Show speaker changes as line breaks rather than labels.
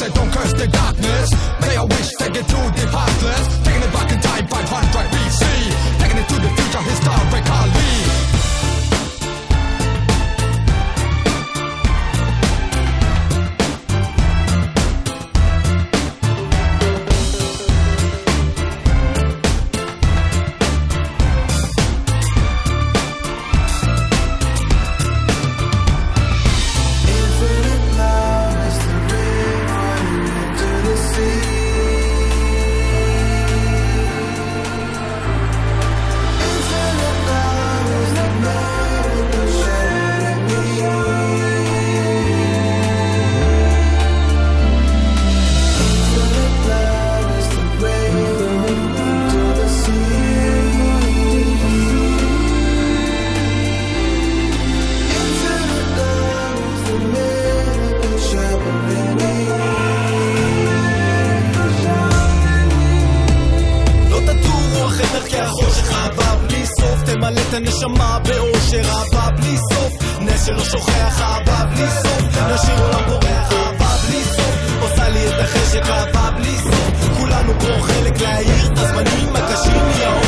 said, don't curse the darkness. הנשמה באושר, אהבה בלי סוף. נשר לא שוכח, אהבה בלי סוף. נשאיר עולם פורח, אהבה בלי סוף. עושה לי את החשק, אהבה בלי סוף. כולנו פה חלק להעיר את הזמנים הקשים אהבה